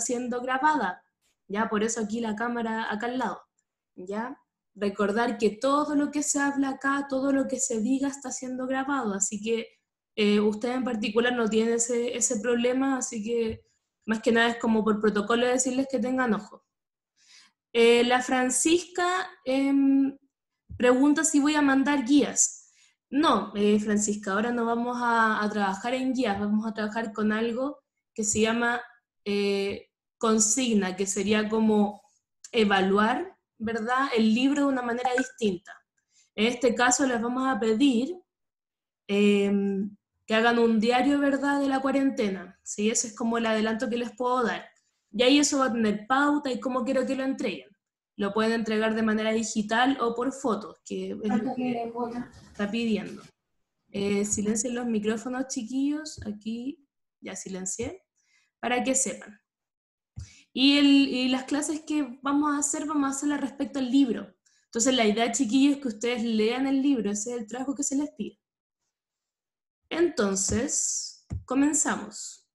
siendo grabada, ¿ya? Por eso aquí la cámara acá al lado, ¿ya? Recordar que todo lo que se habla acá, todo lo que se diga está siendo grabado, así que eh, usted en particular no tiene ese, ese problema, así que más que nada es como por protocolo decirles que tengan ojo. Eh, la Francisca em, pregunta si voy a mandar guías. No, eh, Francisca, ahora no vamos a, trabajar en guías, vamos a trabajar con algo que se llama consigna, que sería como evaluar, ¿verdad?, el libro de una manera distinta. En este caso les vamos a pedir em, que hagan un diario, ¿verdad?, de la cuarentena. ¿sí? Ese es como el adelanto que les puedo dar. Y ahí eso va a tener pauta y cómo quiero que lo entreguen. Lo pueden entregar de manera digital o por fotos, que es lo que está pidiendo. Eh, silencien los micrófonos, chiquillos. Aquí ya silencié, para que sepan. Y, las clases que vamos a hacer, vamos a hacerlas respecto al libro. Entonces la idea, chiquillos, es que ustedes lean el libro, ese es el trabajo que se les pide. Entonces, comenzamos.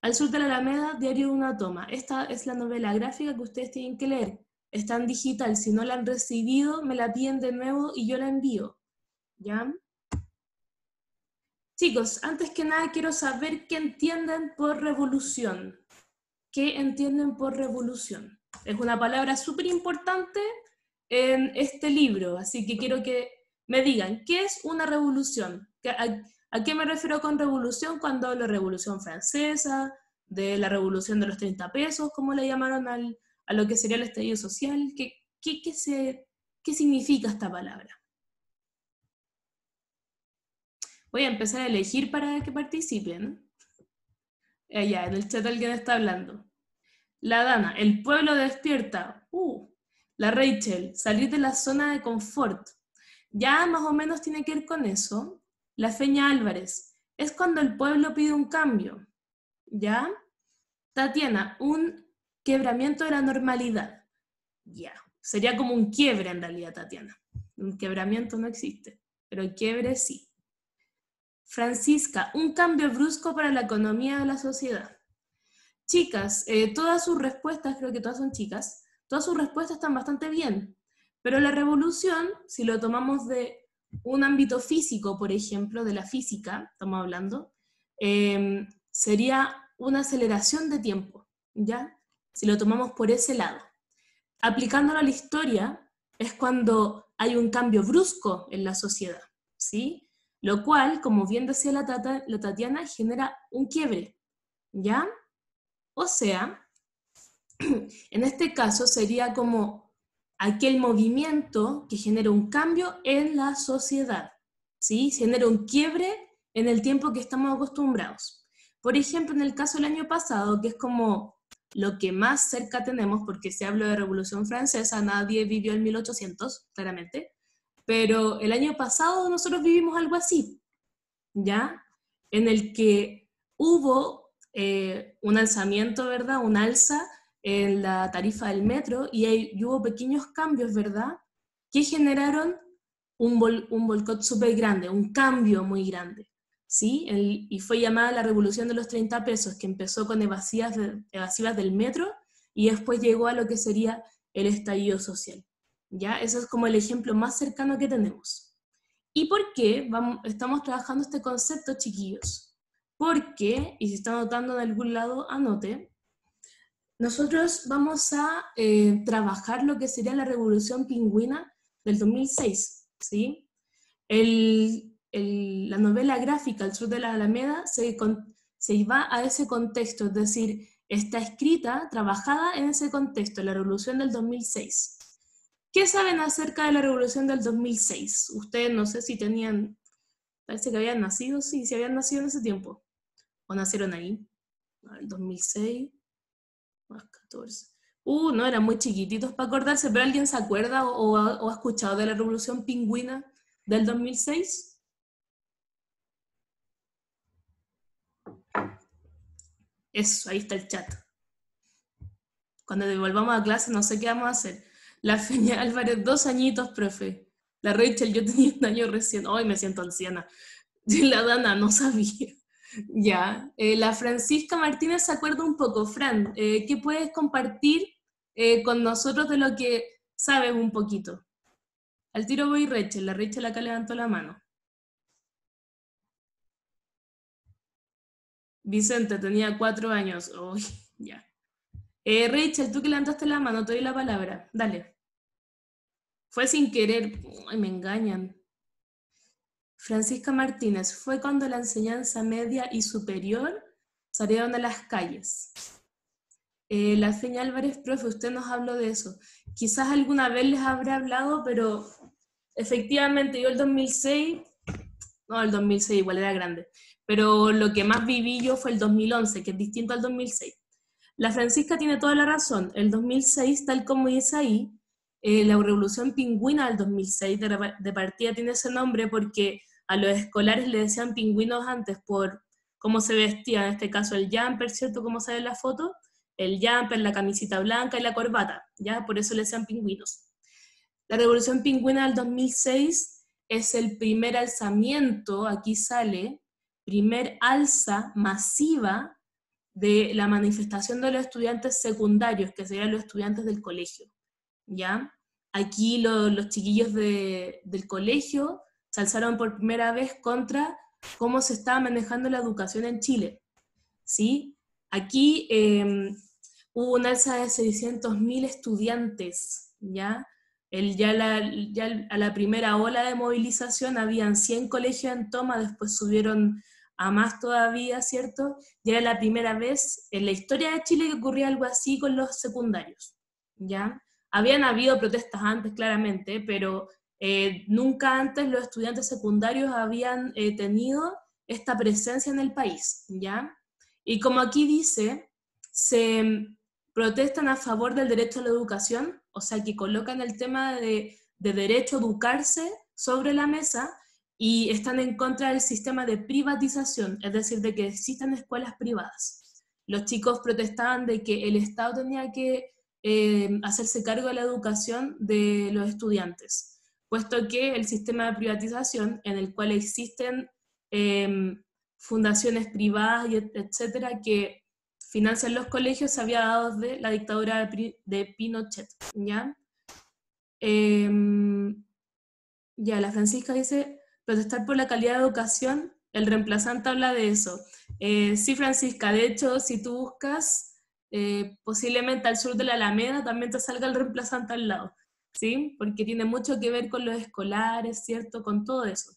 Al sur de la Alameda, Diario de una toma. Esta es la novela gráfica que ustedes tienen que leer. Está en digital. Si no la han recibido, me la piden de nuevo y yo la envío. ¿Ya? Chicos, antes que nada quiero saber qué entienden por revolución. ¿Qué entienden por revolución? Es una palabra súper importante en este libro, así que quiero que me digan, ¿qué es una revolución? ¿A, qué me refiero con revolución cuando hablo de revolución francesa, de la revolución de los 30 pesos, como le llamaron al, a lo que sería el estallido social? ¿Qué, qué, qué, se, ¿Qué significa esta palabra? Voy a empezar a elegir para que participen. Allá, en el chat alguien está hablando. La Dana, el pueblo despierta. Uh, la Rachel, salir de la zona de confort. Ya más o menos tiene que ir con eso. La Feña Álvarez, es cuando el pueblo pide un cambio. ¿Ya? Tatiana, un quebramiento de la normalidad. Ya. Sería como un quiebre en realidad, Tatiana. Un quebramiento no existe, pero quiebre sí. Francisca, un cambio brusco para la economía de la sociedad. Chicas, eh, todas sus respuestas, creo que todas son chicas, todas sus respuestas están bastante bien, pero la revolución, si lo tomamos de un ámbito físico, por ejemplo, de la física, estamos hablando, em, sería una aceleración de tiempo, ¿ya? Si lo tomamos por ese lado. Aplicándolo a la historia, es cuando hay un cambio brusco en la sociedad, ¿sí? Lo cual, como bien decía la, Tatiana, genera un quiebre, ¿ya? O sea, en este caso sería como aquel movimiento que genera un cambio en la sociedad, ¿sí? Genera un quiebre en el tiempo que estamos acostumbrados. Por ejemplo, en el caso del año pasado, que es como lo que más cerca tenemos, porque se habla de Revolución Francesa, nadie vivió en 1800, claramente, pero el año pasado nosotros vivimos algo así, ¿ya? En el que hubo eh, un alzamiento, ¿verdad? Un alza en la tarifa del metro y, hubo pequeños cambios, ¿verdad? Que generaron un, un boicot súper grande, un cambio muy grande, ¿sí? y fue llamada la revolución de los 30 pesos, que empezó con evasivas, evasivas del metro y después llegó a lo que sería el estallido social. ¿Ya? Eso es como el ejemplo más cercano que tenemos. ¿Y por qué vamos, estamos trabajando este concepto, chiquillos? Porque, y si está anotando en algún lado, anote, nosotros vamos a eh, trabajar lo que sería la revolución pingüina del 2006, ¿sí? la novela gráfica El sur de la Alameda se, se va a ese contexto, es decir, está escrita, trabajada en ese contexto, la revolución del 2006. ¿Qué saben acerca de la revolución del 2006? Ustedes no sé si tenían, parece que habían nacido, sí, si habían nacido en ese tiempo. ¿O nacieron ahí? El 2006, más 14. Uh, no, eran muy chiquititos para acordarse, pero ¿alguien se acuerda o, ha, escuchado de la revolución pingüina del 2006? Eso, ahí está el chat. Cuando devolvamos a clase no sé qué vamos a hacer. La Feña Álvarez, dos añitos, profe. La Rachel, yo tenía un año recién. Hoy me siento anciana. La Dana, no sabía. Ya, eh, la Francisca Martínez se acuerda un poco. Fran, eh, ¿qué puedes compartir eh, con nosotros de lo que sabes un poquito? Al tiro voy Rachel, la Rachel acá levantó la mano. Vicente tenía cuatro años. Uy, ya. Rachel, tú que levantaste la mano, te doy la palabra. Dale. Fue sin querer. Ay, me engañan. Francisca Martínez, fue cuando la enseñanza media y superior salieron a las calles. Eh, la Feña Álvarez, profe, usted nos habló de eso. Quizás alguna vez les habrá hablado, pero efectivamente yo el 2006, no, el 2006 igual era grande, pero lo que más viví yo fue el 2011, que es distinto al 2006. La Francisca tiene toda la razón. El 2006, tal como dice ahí, eh, la revolución pingüina del 2006 de, partida tiene ese nombre porque a los escolares le decían pingüinos antes por cómo se vestía, en este caso el jumper, ¿cierto? Como se ve en la foto, el jumper, la camisita blanca y la corbata, ¿ya? Por eso le decían pingüinos. La revolución pingüina del 2006 es el primer alzamiento, aquí sale, primer alza masiva de la manifestación de los estudiantes secundarios, que serían los estudiantes del colegio. ¿ya? Aquí los chiquillos del colegio se alzaron por primera vez contra cómo se estaba manejando la educación en Chile. ¿sí? Aquí em, hubo un alza de 600.000 estudiantes, ¿ya? El, ya, ya a la primera ola de movilización habían 100 colegios en toma, después subieron a más todavía, ¿cierto? Y era la primera vez en la historia de Chile que ocurría algo así con los secundarios, ¿ya? Habían habido protestas antes, claramente, pero eh, nunca antes los estudiantes secundarios habían eh, tenido esta presencia en el país, ¿ya? Y como aquí dice, se protestan a favor del derecho a la educación, o sea, que colocan el tema de, de derecho a educarse sobre la mesa y están en contra del sistema de privatización, es decir, de que existan escuelas privadas. Los chicos protestaban de que el Estado tenía que eh, hacerse cargo de la educación de los estudiantes, puesto que el sistema de privatización en el cual existen em, fundaciones privadas, y etcétera, que financian los colegios se había dado desde la dictadura de, Pinochet, ¿ya? Em, ya, la Francisca dice, protestar por la calidad de educación, el reemplazante habla de eso. Eh, sí, Francisca, de hecho, si tú buscas eh, posiblemente al sur de la Alameda también te salga el reemplazante al lado, ¿sí? Porque tiene mucho que ver con los escolares, ¿cierto? Con todo eso.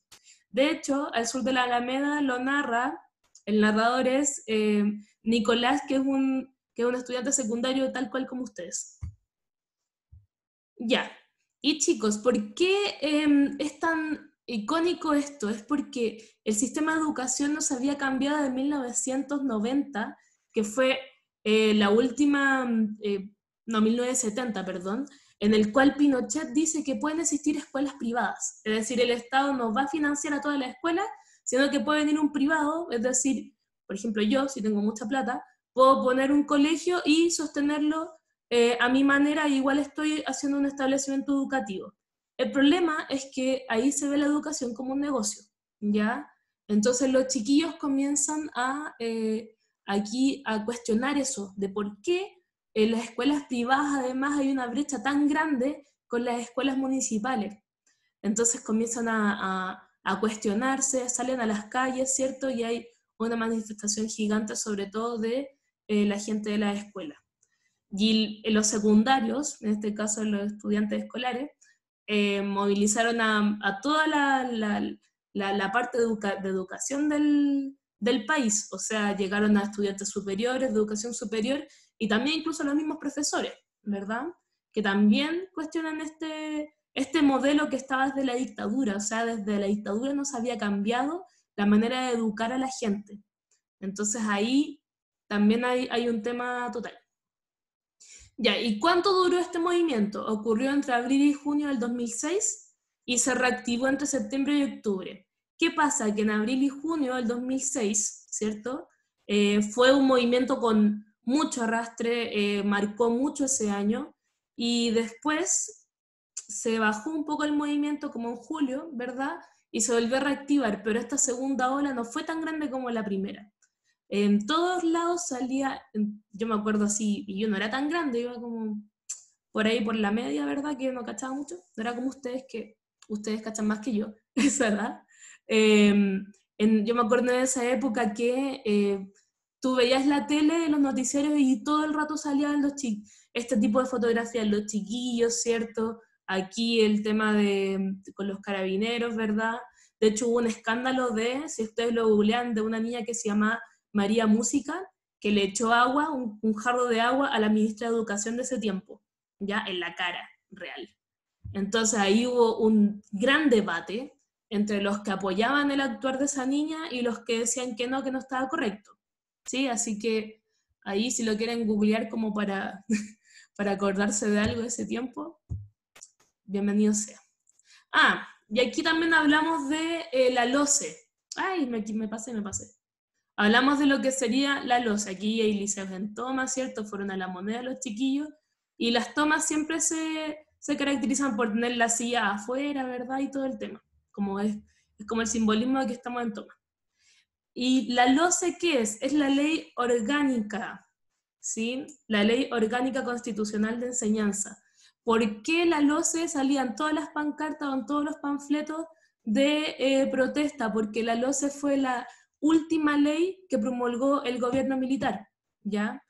De hecho, al sur de la Alameda lo narra, el narrador es eh, Nicolás, que es, un, que es un estudiante secundario tal cual como ustedes. Ya. Y chicos, ¿por qué em, es tan icónico esto? Es porque el sistema de educación nos había cambiado de 1990, que fue eh, la última, eh, no, 1970, perdón, en el cual Pinochet dice que pueden existir escuelas privadas, es decir, el Estado no va a financiar a toda la escuela, sino que puede venir un privado, es decir, por ejemplo, yo, si tengo mucha plata, puedo poner un colegio y sostenerlo eh, a mi manera, igual estoy haciendo un establecimiento educativo. El problema es que ahí se ve la educación como un negocio, ¿ya? Entonces los chiquillos comienzan a aquí a cuestionar eso, de por qué en las escuelas privadas además hay una brecha tan grande con las escuelas municipales. Entonces comienzan a, cuestionarse, salen a las calles, ¿cierto? Y hay una manifestación gigante sobre todo de eh, la gente de la escuela. Y los secundarios, en este caso los estudiantes escolares, eh, movilizaron a, toda la, parte de educación del, país, o sea, llegaron a estudiantes superiores, de educación superior, y también incluso los mismos profesores, ¿verdad? Que también cuestionan este, este modelo que estaba desde la dictadura, o sea, desde la dictadura no se había cambiado la manera de educar a la gente. Entonces ahí también hay un tema total. Ya, ¿y cuánto duró este movimiento? Ocurrió entre abril y junio del 2006 y se reactivó entre septiembre y octubre. ¿Qué pasa? Que en abril y junio del 2006, ¿cierto? Eh, fue un movimiento con mucho arrastre, eh, marcó mucho ese año, y después se bajó un poco el movimiento como en julio, ¿verdad? y se volvió a reactivar, pero esta segunda ola no fue tan grande como la primera. En todos lados salía, yo me acuerdo así, y yo no era tan grande, iba como por ahí por la media, ¿verdad? Que no cachaba mucho, no era como ustedes, que ustedes cachan más que yo, es verdad. Em, yo me acuerdo de esa época que eh, tú veías la tele, los noticiarios y todo el rato salían los este tipo de fotografías, los chiquillos, ¿cierto? Aquí el tema de con los carabineros, ¿verdad? De hecho hubo un escándalo de, si ustedes lo googlean, de una niña que se llama María Música, que le echó agua, un, jarro de agua a la ministra de Educación de ese tiempo, ya en la cara real. Entonces ahí hubo un gran debate entre los que apoyaban el actuar de esa niña y los que decían que no, que no estaba correcto. ¿sí? Así que ahí si lo quieren googlear como para, para acordarse de algo de ese tiempo, bienvenido sea. Ah, y aquí también hablamos de eh, la LOCE. Ay, me pasé, me pasé. Hablamos de lo que sería la LOCE. Aquí liceos en tomas, ¿cierto? Fueron a la moneda los chiquillos. Y las tomas siempre se, se caracterizan por tener la silla afuera, ¿verdad? Y todo el tema. Como es, es como el simbolismo de que estamos en toma. ¿Y la LOCE qué es? Es la ley orgánica, ¿sí? La ley orgánica constitucional de enseñanza. ¿Por qué la LOCE salían todas las pancartas o en todos los panfletos de eh, protesta? Porque la LOCE fue la última ley que promulgó el gobierno militar, ¿ya?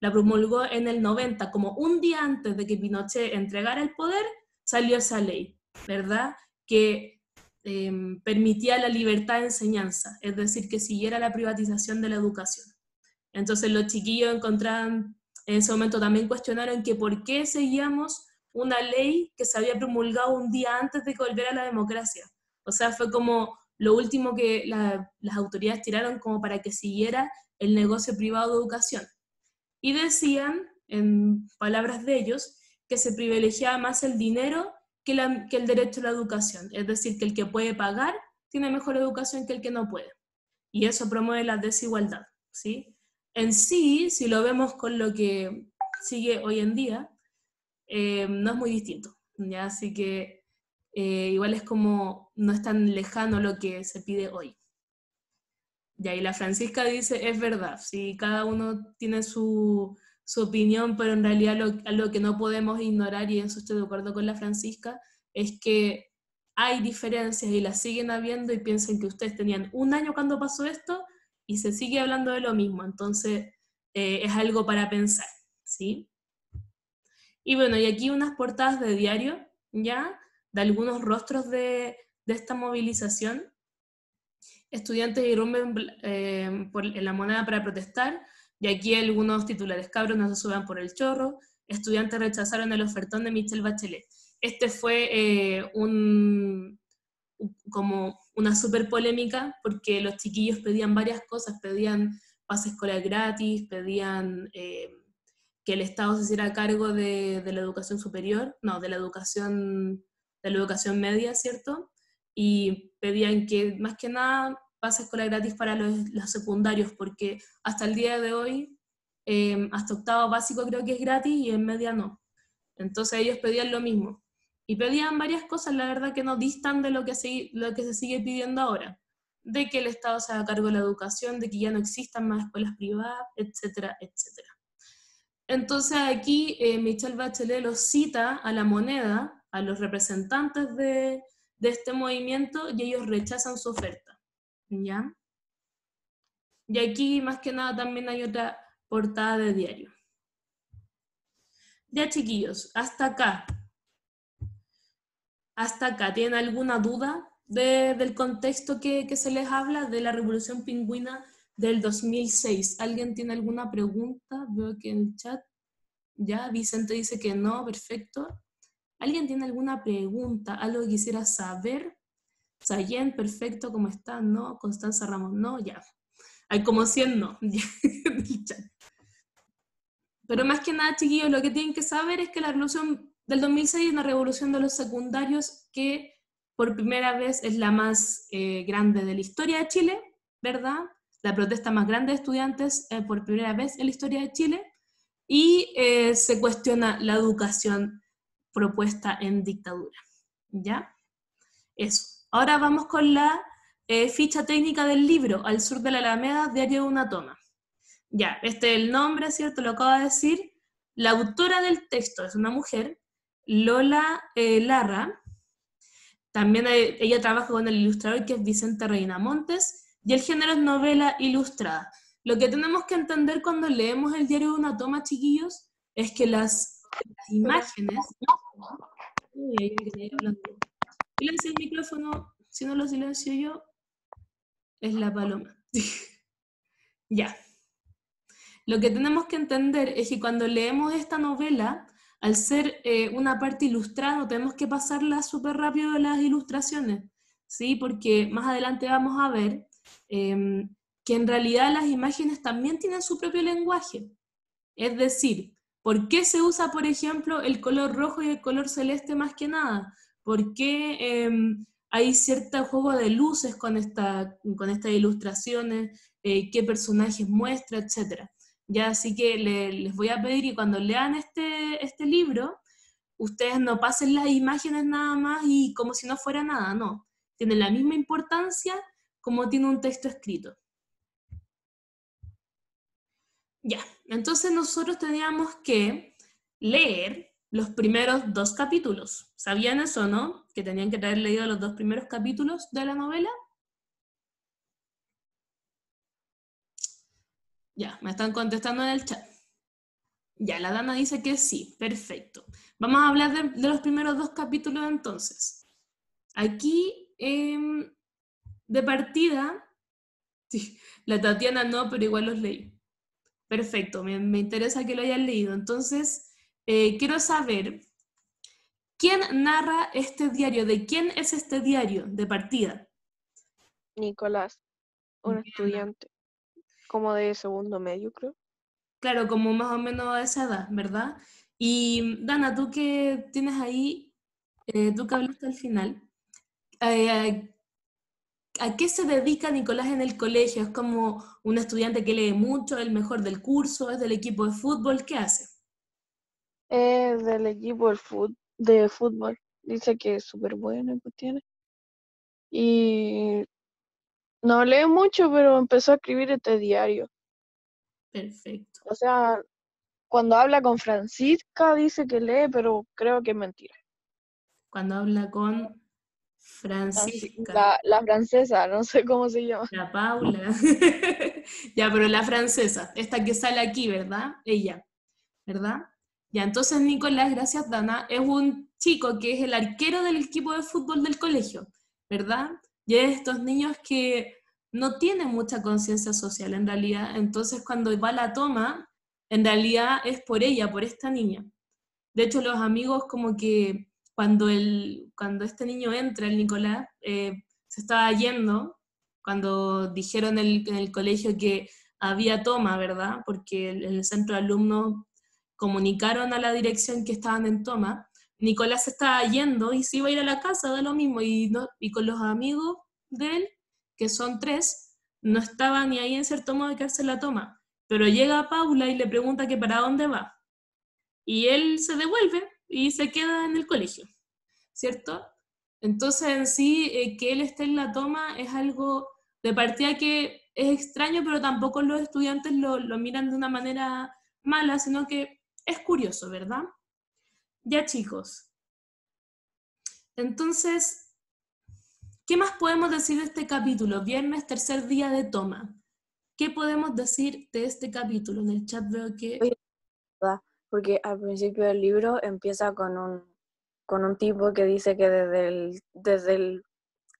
La promulgó en el 90, como un día antes de que Pinochet entregara el poder, salió esa ley, ¿verdad? Que Em, permitía la libertad de enseñanza, es decir, que siguiera la privatización de la educación. Entonces los chiquillos encontraban, en ese momento también cuestionaron que por qué seguíamos una ley que se había promulgado un día antes de que volviera la democracia. O sea, fue como lo último que las autoridades tiraron como para que siguiera el negocio privado de educación. Y decían, en palabras de ellos, que se privilegiaba más el dinero que, el derecho a la educación. Es decir, que el que puede pagar tiene mejor educación que el que no puede. Y eso promueve la desigualdad. ¿sí? En sí, si lo vemos con lo que sigue hoy en día, eh, no es muy distinto. ¿ya? Así que eh, igual es como, no es tan lejano lo que se pide hoy. Y ahí la Francisca dice, es verdad, si cada uno tiene su, su opinión, pero en realidad lo, lo que no podemos ignorar, y eso estoy de acuerdo con la Francisca, es que hay diferencias y las siguen habiendo y piensen que ustedes tenían un año cuando pasó esto y se sigue hablando de lo mismo, entonces eh, es algo para pensar, ¿sí? Y bueno, y aquí unas portadas de diario, ¿ya? De algunos rostros de, de esta movilización. Estudiantes irrumpen eh, por, la moneda para protestar, y aquí algunos titulares, cabros no se suban por el chorro, estudiantes rechazaron el ofertón de Michelle Bachelet. Este fue eh, un, como una súper polémica porque los chiquillos pedían varias cosas, pedían pase escolar gratis, pedían eh, que el Estado se hiciera cargo de, de, la educación superior, no, de la educación, de la educación media, ¿cierto? Y pedían que más que nada pase escolar gratis para los, secundarios, porque hasta el día de hoy, em, hasta octavo básico creo que es gratis y en media no. Entonces ellos pedían lo mismo. Y pedían varias cosas, la verdad que no distan de lo que, se, lo que se sigue pidiendo ahora, de que el Estado se haga cargo de la educación, de que ya no existan más escuelas privadas, etcétera, etcétera. Entonces aquí eh, Michelle Bachelet los cita a la moneda, a los representantes de, de este movimiento, y ellos rechazan su oferta. ¿ya? Y aquí más que nada también hay otra portada de diario. Ya chiquillos, hasta acá. Hasta acá, ¿tienen alguna duda del contexto que, que, se les habla de la Revolución Pingüina del 2006? ¿Alguien tiene alguna pregunta? Veo que en el chat ya Vicente dice que no, perfecto. ¿Alguien tiene alguna pregunta, algo que quisiera saber? Sayen, perfecto, ¿cómo están? No, Constanza Ramos, no, ya. Hay como 100 no. Pero más que nada, chiquillos, lo que tienen que saber es que la revolución del 2006 es una revolución de los secundarios que por primera vez es la más eh, grande de la historia de Chile, ¿verdad? La protesta más grande de estudiantes eh, por primera vez en la historia de Chile. Y eh, se cuestiona la educación propuesta en dictadura. ¿Ya? Eso. Ahora vamos con la eh, ficha técnica del libro, Al sur de la Alameda, Diario de una toma. Ya, este es el nombre, ¿cierto? Lo acabo de decir. La autora del texto es una mujer, Lola eh, Larra. También ella trabaja con el ilustrador que es Vicente Reina Montes. Y el género es novela ilustrada. Lo que tenemos que entender cuando leemos el diario de una toma, chiquillos, es que las, imágenes... Uy, Silencio el micrófono, si no lo silencio yo, es la paloma. ya. Lo que tenemos que entender es que cuando leemos esta novela, al ser eh, una parte ilustrada, tenemos que pasarla súper rápido de las ilustraciones, ¿sí? Porque más adelante vamos a ver em, que en realidad las imágenes también tienen su propio lenguaje. Es decir, ¿por qué se usa, por ejemplo, el color rojo y el color celeste más que nada? ¿Por qué em, hay cierto juego de luces con, esta, con estas ilustraciones? Eh, ¿Qué personajes muestra, etcétera? Ya, así que les voy a pedir que cuando lean este, este libro, ustedes no pasen las imágenes nada más y como si no fuera nada, no. Tiene la misma importancia como tiene un texto escrito. Ya, entonces nosotros teníamos que leer los primeros dos capítulos. ¿Sabían eso, no? Que tenían que haber leído los dos primeros capítulos de la novela. Ya, me están contestando en el chat. Ya, la Dana dice que sí, perfecto. Vamos a hablar de, los primeros dos capítulos entonces. Aquí, em, de partida, la Tatiana no, pero igual los leí. Perfecto, me, interesa que lo hayan leído. Entonces, eh, quiero saber, ¿quién narra este diario? ¿De quién es este diario de partida? Nicolás, un estudiante, como de segundo medio, creo. Claro, como más o menos a esa edad, ¿verdad? Y Dana, tú que tienes ahí, eh, tú que hablaste al final, eh, ¿A qué se dedica Nicolás en el colegio? ¿Es como un estudiante que lee mucho, el mejor del curso, es del equipo de fútbol? ¿Qué hace? Es del equipo de fútbol. Dice que es súper bueno y tiene. Y no lee mucho, pero empezó a escribir este diario. Perfecto. O sea, cuando habla con Francisca dice que lee, pero creo que es mentira. Cuando habla con Francisca. La, francesa, no sé cómo se llama. La Paula. ya, pero la francesa, esta que sale aquí, ¿verdad? Ella, ¿verdad? Ya, entonces Nicolás, gracias Dana, es un chico que es el arquero del equipo de fútbol del colegio, ¿verdad? Y es estos niños que no tienen mucha conciencia social en realidad, entonces cuando va la toma, en realidad es por ella, por esta niña. De hecho, los amigos como que cuando, el, cuando este niño entra, el Nicolás, eh, se estaba yendo, cuando dijeron en el colegio que había toma, ¿verdad? Porque en el centro de alumnos comunicaron a la dirección que estaban en toma, Nicolás se estaba yendo y se iba a ir a la casa, de lo mismo, y, no, y con los amigos de él, que son tres, no estaba ni ahí en cierto modo de quedarse la toma. Pero llega Paula y le pregunta que para dónde va. Y él se devuelve y se queda en el colegio, ¿cierto? Entonces en sí, eh, que él esté en la toma es algo de partida que es extraño, pero tampoco los estudiantes lo, lo miran de una manera mala, sino que es curioso, ¿verdad? Ya chicos. Entonces, ¿qué más podemos decir de este capítulo? Viernes, tercer día de toma. ¿Qué podemos decir de este capítulo? En el chat veo que porque al principio del libro empieza con un, con un tipo que dice que desde el, desde el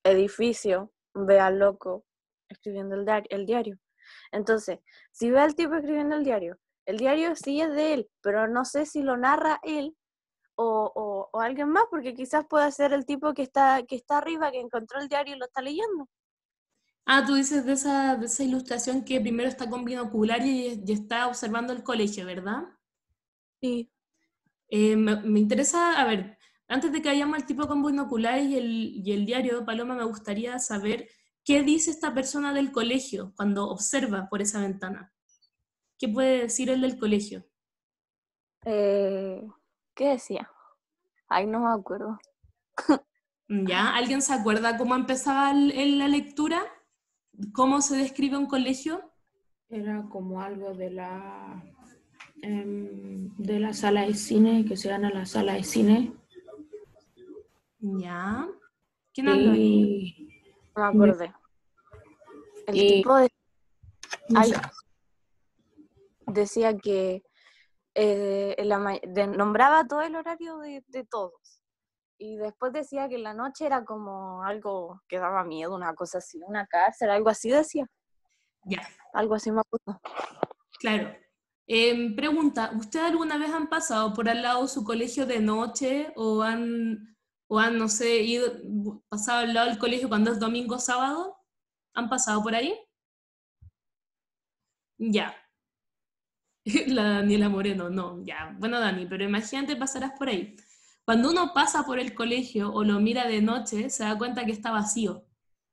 edificio ve al loco escribiendo el diario. Entonces, si ve al tipo escribiendo el diario, el diario sí es de él, pero no sé si lo narra él o, o, alguien más, porque quizás pueda ser el tipo que está, que está arriba, que encontró el diario y lo está leyendo. Ah, tú dices de esa, de esa ilustración que primero está con binocular y, y está observando el colegio, ¿verdad? Sí. Eh, me, interesa, a ver, antes de que vayamos al tipo con binoculares y el, y el diario, Paloma, me gustaría saber qué dice esta persona del colegio cuando observa por esa ventana. ¿Qué puede decir él del colegio? Eh, ¿Qué decía? Ay, no me acuerdo. ¿Ya? ¿Alguien se acuerda cómo empezaba el- el- la lectura? ¿Cómo se describe un colegio? Era como algo de la em, de la sala de cine, que se llama la sala de cine. ¿Ya? ¿Quién habló ahí? Y No me acordé. El Y- tipo de- no Ay, decía que eh, en la ma- de- nombraba todo el horario de, de todos. Y después decía que en la noche era como algo que daba miedo, una cosa así, una cárcel, algo así decía. Ya, Algo así me acuerdo. claro. Em, pregunta, ¿ustedes alguna vez han pasado por al lado de su colegio de noche o han, o han, no sé, ido, pasado al lado del colegio cuando es domingo o sábado? ¿Han pasado por ahí? Ya. La Daniela Moreno, no, ya. Bueno, Dani, pero imagínate pasarás por ahí. Cuando uno pasa por el colegio o lo mira de noche, se da cuenta que está vacío,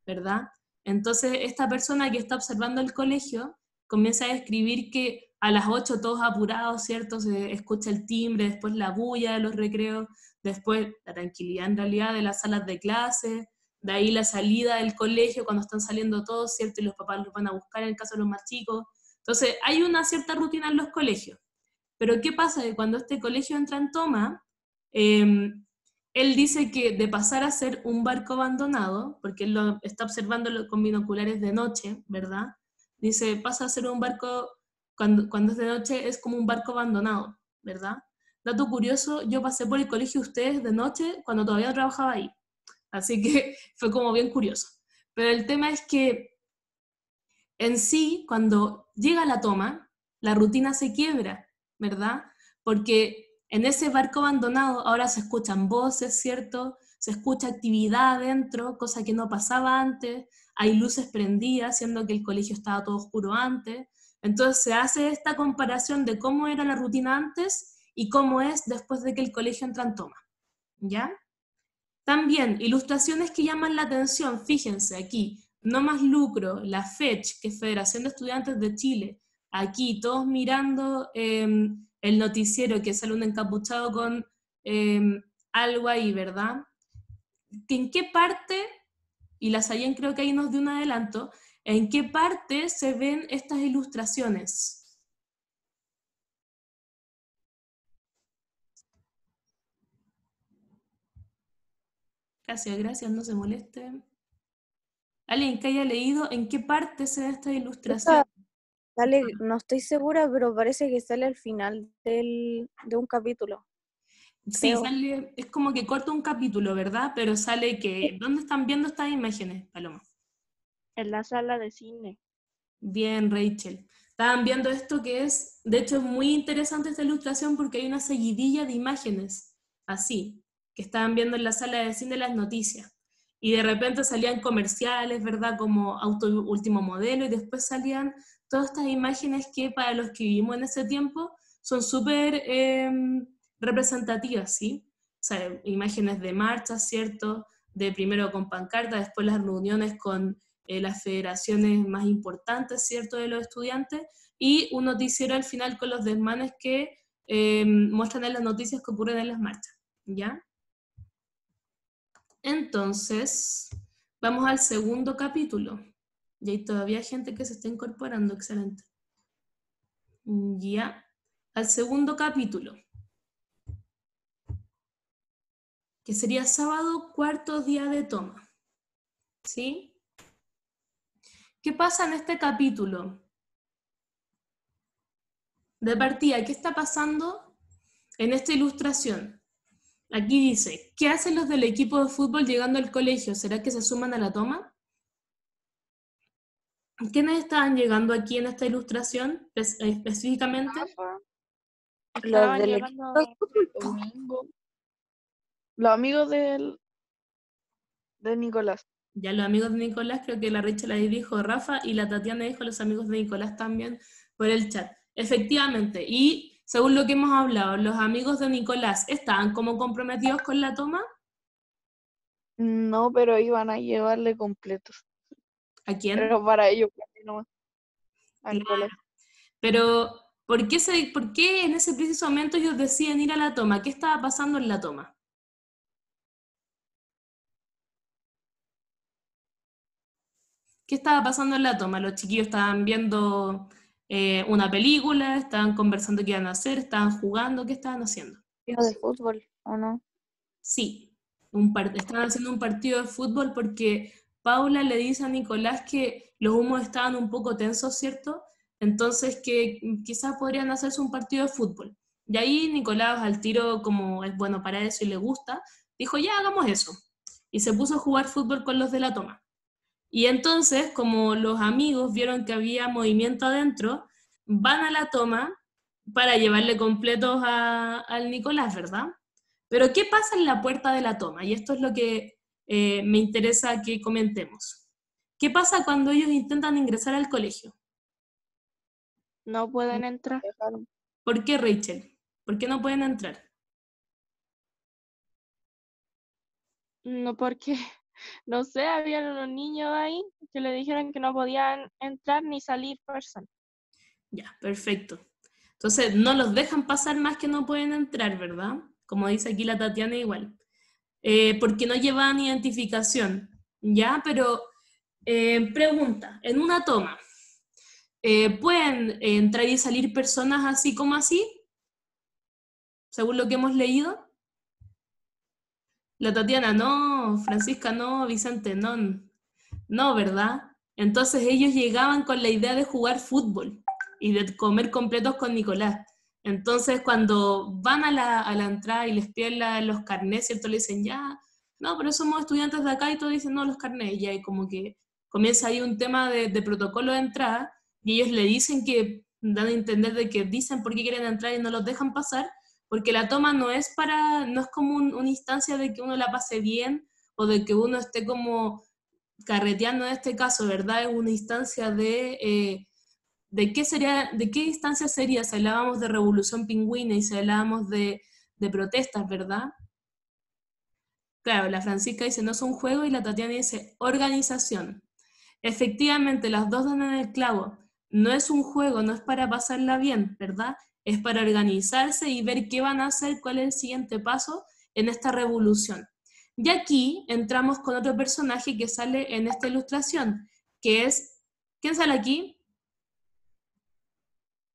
¿verdad? Entonces, esta persona que está observando el colegio comienza a describir que a las 8 todos apurados, ¿cierto? Se escucha el timbre, después la bulla de los recreos, después la tranquilidad en realidad de las salas de clase, de ahí la salida del colegio cuando están saliendo todos, ¿cierto? Y los papás los van a buscar en el caso de los más chicos. Entonces, hay una cierta rutina en los colegios. Pero ¿qué pasa? Que cuando este colegio entra en toma, eh, él dice que de pasar a ser un barco abandonado, porque él lo está observando con binoculares de noche, ¿verdad? Dice, pasa a ser un barco, cuando, cuando es de noche es como un barco abandonado, ¿verdad? Dato curioso, yo pasé por el colegio de ustedes de noche cuando todavía trabajaba ahí. Así que fue como bien curioso. Pero el tema es que en sí, cuando llega la toma, la rutina se quiebra, ¿verdad? Porque en ese barco abandonado ahora se escuchan voces, ¿cierto? Se escucha actividad adentro, cosa que no pasaba antes, hay luces prendidas, siendo que el colegio estaba todo oscuro antes. Entonces se hace esta comparación de cómo era la rutina antes y cómo es después de que el colegio entra en toma, ¿ya? También, ilustraciones que llaman la atención, fíjense aquí, no más lucro, la FECH, que es Federación de Estudiantes de Chile, aquí todos mirando eh, el noticiero que sale un encapuchado con eh, algo ahí, ¿verdad? ¿En qué parte, y la Sayen creo que ahí nos dio un adelanto, en qué parte se ven estas ilustraciones? Gracias, gracias, no se moleste. Alguien que haya leído, ¿en qué parte se ve esta ilustración? Sale, no estoy segura, pero parece que sale al final del, de un capítulo. Sí, creo. sale, es como que corta un capítulo, ¿verdad? Pero sale que, ¿dónde están viendo estas imágenes, Paloma? En la sala de cine. Bien, Rachel. Estaban viendo esto que es, de hecho es muy interesante esta ilustración porque hay una seguidilla de imágenes, así, que estaban viendo en la sala de cine las noticias. Y de repente salían comerciales, ¿verdad? Como auto último modelo, y después salían todas estas imágenes que para los que vivimos en ese tiempo son súper eh, representativas, ¿sí? O sea, imágenes de marchas, ¿cierto? De primero con pancarta, después las reuniones con eh, las federaciones más importantes, ¿cierto?, de los estudiantes, y un noticiero al final con los desmanes que eh, muestran en las noticias que ocurren en las marchas, ¿ya? Entonces, vamos al segundo capítulo. Y hay todavía gente que se está incorporando, excelente. Ya, al segundo capítulo, que sería sábado, cuarto día de toma. ¿Sí? ¿Qué pasa en este capítulo? De partida, ¿qué está pasando en esta ilustración? Aquí dice, ¿qué hacen los del equipo de fútbol llegando al colegio? ¿Será que se suman a la toma? ¿Quiénes estaban llegando aquí en esta ilustración espe- específicamente? Estaban del equipo de fútbol. Los amigos del de Nicolás. Ya los amigos de Nicolás, creo que la Rachel ahí dijo Rafa y la Tatiana dijo los amigos de Nicolás también por el chat. Efectivamente, y según lo que hemos hablado, los amigos de Nicolás estaban como comprometidos con la toma. No, pero iban a llevarle completos. ¿A quién? Pero para ellos, para mí nomás. A Claro. Nicolás. Pero, ¿por qué, se, ¿por qué en ese preciso momento ellos deciden ir a la toma? ¿Qué estaba pasando en la toma? ¿Qué estaba pasando en la toma? Los chiquillos estaban viendo eh, una película, estaban conversando qué iban a hacer, estaban jugando, ¿qué estaban haciendo? De fútbol, ¿o no? Sí, un estaban haciendo un partido de fútbol porque Paula le dice a Nicolás que los humos estaban un poco tensos, ¿cierto? Entonces que quizás podrían hacerse un partido de fútbol. Y ahí Nicolás, al tiro, como es bueno para eso y le gusta, dijo, ya hagamos eso. Y se puso a jugar fútbol con los de la toma. Y entonces, como los amigos vieron que había movimiento adentro, van a la toma para llevarle completos a- al Nicolás, ¿verdad? Pero ¿qué pasa en la puerta de la toma? Y esto es lo que eh, me interesa que comentemos. ¿Qué pasa cuando ellos intentan ingresar al colegio? No pueden entrar. ¿Por qué, Rachel? ¿Por qué no pueden entrar? No porque, no sé, había unos niños ahí que le dijeron que no podían entrar ni salir personas. Ya, perfecto. Entonces, no los dejan pasar más que no pueden entrar, ¿verdad? Como dice aquí la Tatiana igual. Eh, porque no llevan identificación, ¿ya? Pero, eh, pregunta, en una toma, eh, ¿pueden entrar y salir personas así como así? Según lo que hemos leído. La Tatiana, no, Francisca, no, Vicente, no, no, ¿verdad? Entonces ellos llegaban con la idea de jugar fútbol y de comer completos con Nicolás. Entonces cuando van a la, a la entrada y les piden los carnés, ¿cierto? Le dicen, ya, no, pero somos estudiantes de acá y todos dicen, no, los carnés. Y ahí como que comienza ahí un tema de, de protocolo de entrada y ellos le dicen que, dan a entender de que dicen por qué quieren entrar y no los dejan pasar, porque la toma no es para, no es como un- una instancia de que uno la pase bien o de que uno esté como carreteando en este caso, ¿verdad? Es una instancia de, eh, de qué sería, de qué instancia sería si hablábamos de revolución pingüina y si hablábamos de, de protestas, ¿verdad? Claro, la Francisca dice no es un juego y la Tatiana dice organización. Efectivamente, las dos dan en el clavo. No es un juego, no es para pasarla bien, ¿verdad? Es para organizarse y ver qué van a hacer, cuál es el siguiente paso en esta revolución. Y aquí entramos con otro personaje que sale en esta ilustración, que es, ¿quién sale aquí?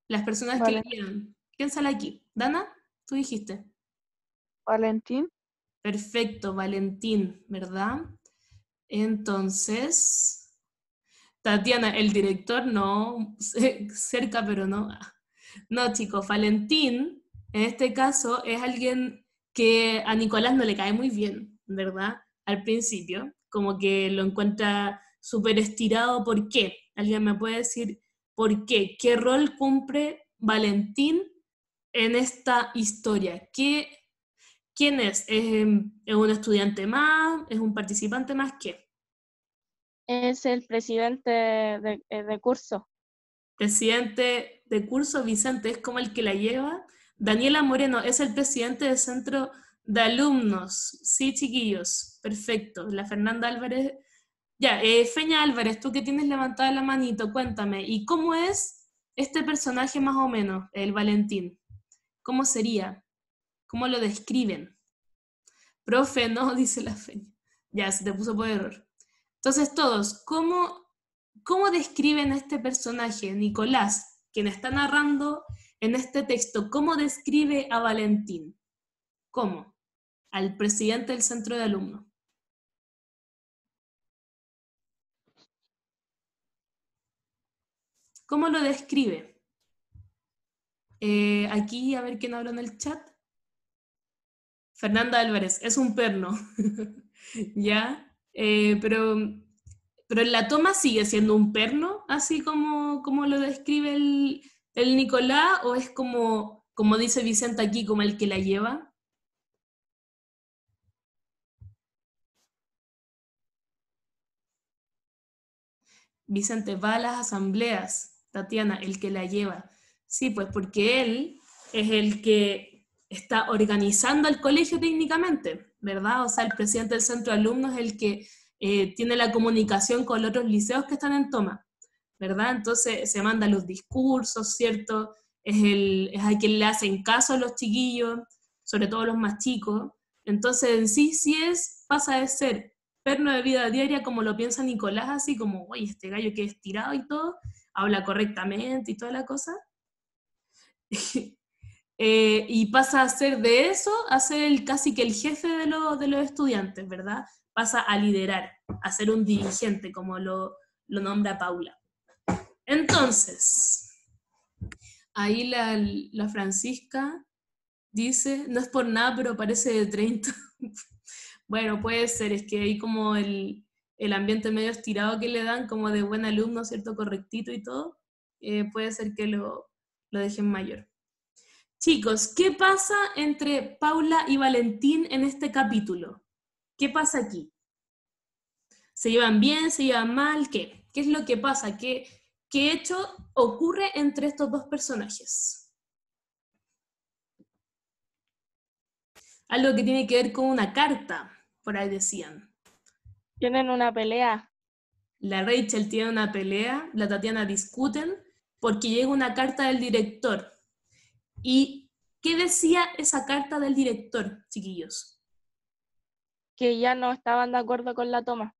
Las personas que Vale. leyeron. ¿Quién sale aquí? Dana, tú dijiste. Valentín, Perfecto, Valentín, ¿verdad? Entonces, Tatiana, el director, no, cerca, pero no. No, chicos, Valentín, en este caso, es alguien que a Nicolás no le cae muy bien, ¿verdad? Al principio, como que lo encuentra súper estirado. ¿Por qué? ¿Alguien me puede decir por qué? ¿Qué rol cumple Valentín en esta historia? ¿Qué, ¿Quién es? ¿Es, em, ¿Es un estudiante más? ¿Es un participante más? ¿Qué? es el presidente de, eh, de curso. Presidente de curso, Vicente, es como el que la lleva. Daniela Moreno es el presidente del centro de alumnos. Sí, chiquillos, perfecto. La Fernanda Álvarez. Ya, eh, Feña Álvarez, tú que tienes levantada la manito, cuéntame. ¿Y cómo es este personaje más o menos, el Valentín? ¿Cómo sería? ¿Cómo lo describen? Profe, no, dice la Feña. Ya, se te puso por error. Entonces, todos, ¿cómo, ¿cómo describen a este personaje, Nicolás, quien está narrando en este texto? ¿Cómo describe a Valentín? ¿Cómo? Al presidente del centro de alumnos. ¿Cómo lo describe? Eh, aquí, a ver quién habla en el chat. Fernanda Álvarez, es un perno. ¿Ya? Eh, pero, pero en la toma sigue siendo un perno, así como, como lo describe el, Nicolás, o es como, como dice Vicente aquí, como el que la lleva. Vicente va a las asambleas, Tatiana, el que la lleva. Sí, pues porque él es el que está organizando el colegio técnicamente, ¿verdad? O sea, el presidente del centro de alumnos es el que eh, tiene la comunicación con los otros liceos que están en toma, ¿verdad? Entonces se mandan los discursos, ¿cierto? Es, el, es a quien le hacen caso a los chiquillos, sobre todo los más chicos. Entonces en sí, sí es, pasa de ser perno de vida diaria como lo piensa Nicolás, así como, oye, este gallo que es tirado y todo, habla correctamente y toda la cosa. Eh, y pasa a ser de eso a ser casi que el jefe de, de los estudiantes, ¿verdad? Pasa a liderar, a ser un dirigente, como lo, lo nombra Paula. Entonces, ahí la, la Francisca dice, no es por nada, pero parece de 30. bueno, puede ser, es que hay como el, el, ambiente medio estirado que le dan, como de buen alumno, ¿cierto? Correctito y todo, eh, puede ser que lo, lo dejen mayor. Chicos, ¿qué pasa entre Paula y Valentín en este capítulo? ¿Qué pasa aquí? ¿Se llevan bien? ¿Se llevan mal? ¿Qué? ¿Qué es lo que pasa? ¿Qué, qué hecho ocurre entre estos dos personajes? Algo que tiene que ver con una carta, por ahí decían. Tienen una pelea. La Rachel tiene una pelea, la Tatiana discuten porque llega una carta del director ¿Y qué decía esa carta del director, chiquillos? Que ya no estaban de acuerdo con la toma.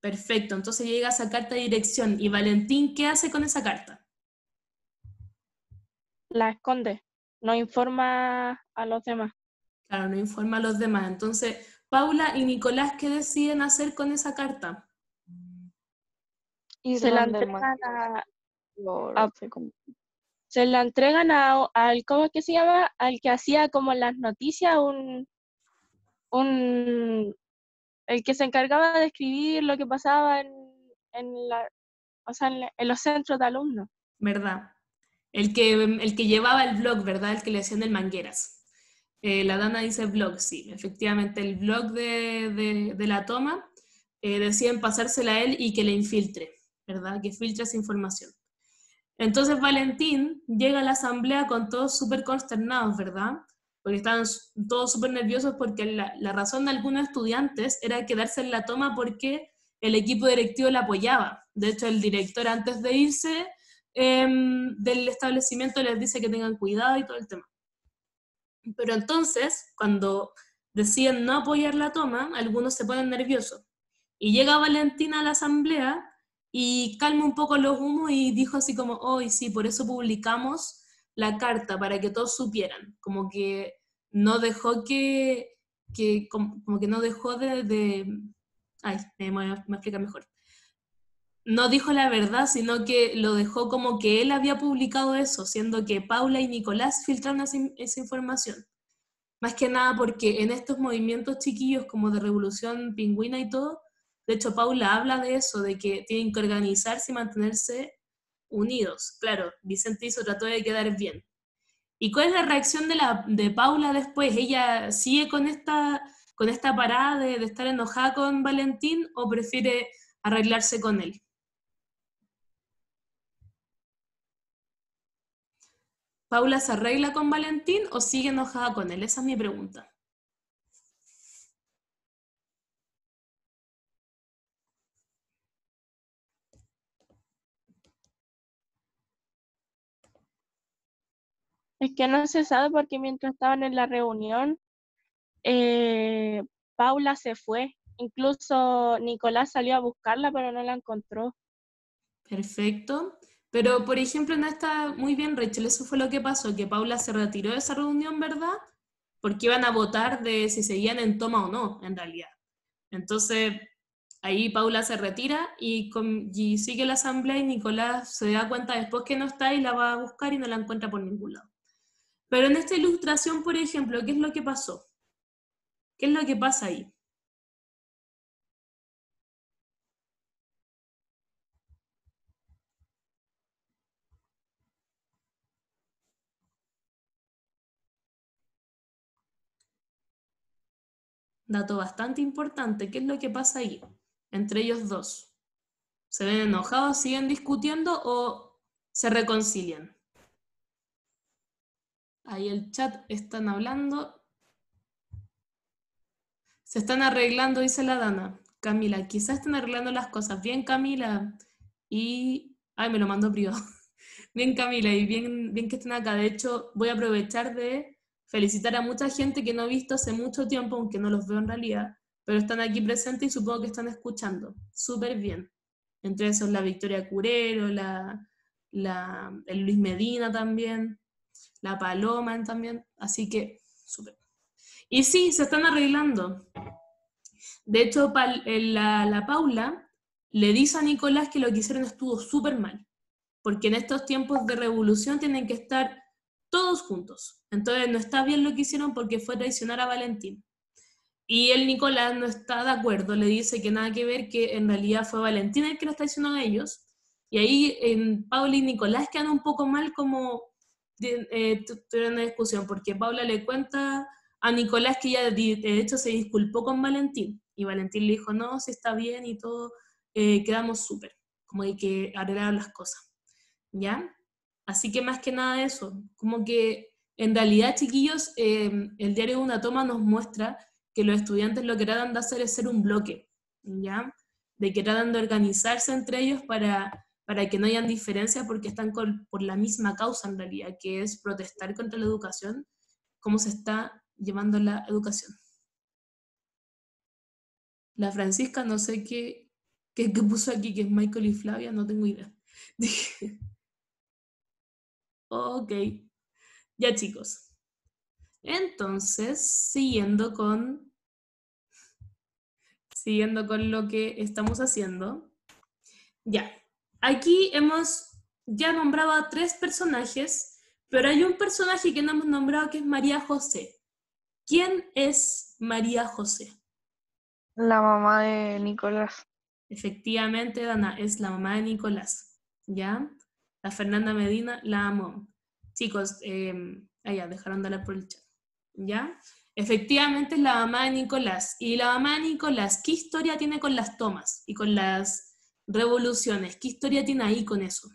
Perfecto, entonces llega esa carta de dirección. ¿Y Valentín qué hace con esa carta? La esconde, no informa a los demás. Claro, no informa a los demás. Entonces, Paula y Nicolás, ¿qué deciden hacer con esa carta? Y se la entregan a, se la entregan al, ¿cómo es que se llama? Al que hacía como las noticias, un, un, el que se encargaba de escribir lo que pasaba en, en, la, o sea, en, los centros de alumnos. ¿Verdad? El que, el que llevaba el blog, ¿verdad? El que le hacían el mangueras. Eh, la Dana dice blog, sí, efectivamente, el blog de, de, de la toma eh, decían pasársela a él y que le infiltre, ¿verdad? Que filtre esa información. Entonces Valentín llega a la asamblea con todos súper consternados, ¿verdad? Porque estaban todos súper nerviosos porque la, razón de algunos estudiantes era quedarse en la toma porque el equipo directivo la apoyaba. De hecho, el director antes de irse em, del establecimiento les dice que tengan cuidado y todo el tema. Pero entonces, cuando deciden no apoyar la toma, algunos se ponen nerviosos. Y llega Valentín a la asamblea y calma un poco los humos y dijo así como, hoy sí, por eso publicamos la carta, para que todos supieran, como que no dejó que, que como, que no dejó de, de ay, me, me explica mejor. No dijo la verdad, sino que lo dejó como que él había publicado eso, siendo que Paula y Nicolás filtraron esa, esa información. Más que nada porque en estos movimientos chiquillos como de Revolución Pingüina y todo, de hecho, Paula habla de eso, de que tienen que organizarse y mantenerse unidos. Claro, Vicente hizo, trató de quedar bien. ¿Y cuál es la reacción de, la, de Paula después? ¿Ella sigue con esta, con esta parada de, de estar enojada con Valentín o prefiere arreglarse con él? ¿Paula se arregla con Valentín o sigue enojada con él? Esa es mi pregunta. Es que no se sabe porque mientras estaban en la reunión, eh, Paula se fue. Incluso Nicolás salió a buscarla, pero no la encontró. Perfecto. Pero, por ejemplo, no está muy bien, Rachel. Eso fue lo que pasó, que Paula se retiró de esa reunión, ¿verdad? Porque iban a votar de si seguían en toma o no, en realidad. Entonces, ahí Paula se retira y, y sigue la asamblea y Nicolás se da cuenta después que no está y la va a buscar y no la encuentra por ningún lado. Pero en esta ilustración, por ejemplo, ¿qué es lo que pasó? ¿Qué es lo que pasa ahí? Dato bastante importante, ¿qué es lo que pasa ahí? Entre ellos dos. ¿Se ven enojados, siguen discutiendo o se reconcilian? Ahí el chat están hablando. Se están arreglando, dice la Dana. Camila, quizás están arreglando las cosas. Bien, Camila. Y. Ay, me lo mandó privado. Bien, Camila, y bien, bien que estén acá. De hecho, voy a aprovechar de felicitar a mucha gente que no he visto hace mucho tiempo, aunque no los veo en realidad, pero están aquí presentes y supongo que están escuchando. Súper bien. Entre esos la Victoria Curero, la, la, el Luis Medina también, la Paloma también. Así que, súper. Y sí, se están arreglando. De hecho, la, la Paula le dice a Nicolás que lo que hicieron estuvo súper mal, porque en estos tiempos de revolución tienen que estar todos juntos. Entonces no está bien lo que hicieron porque fue traicionar a Valentín. Y el Nicolás no está de acuerdo, le dice que nada que ver, que en realidad fue Valentín el que los traicionó a ellos. Y ahí en Paula y Nicolás quedan un poco mal como eh, tuvieron una discusión, porque Paula le cuenta a Nicolás que ella de hecho se disculpó con Valentín. Y Valentín le dijo, no, si está bien y todo, eh, quedamos súper, como hay que arreglar las cosas. ¿Ya? Así que más que nada eso, como que en realidad, chiquillos, eh, el diario de una toma nos muestra que los estudiantes lo que tratan de hacer es ser un bloque, ¿ya? De que tratan de organizarse entre ellos para, para que no hayan diferencias porque están por la misma causa en realidad, que es protestar contra la educación, cómo se está llevando la educación. La Francisca, no sé qué, qué, puso aquí, que es Michael y Flavia, no tengo idea. ok, ya chicos. Entonces, siguiendo con, siguiendo con lo que estamos haciendo, ya, aquí hemos ya nombrado a tres personajes, pero hay un personaje que no hemos nombrado que es María José. ¿Quién es María José? La mamá de Nicolás. Efectivamente, Dana, es la mamá de Nicolás, ¿ya? La Fernanda Medina la amó. Chicos, eh, allá, dejaron de hablar por el chat. ¿ya? Efectivamente es la mamá de Nicolás. Y la mamá de Nicolás, ¿qué historia tiene con las tomas y con las revoluciones? ¿Qué historia tiene ahí con eso?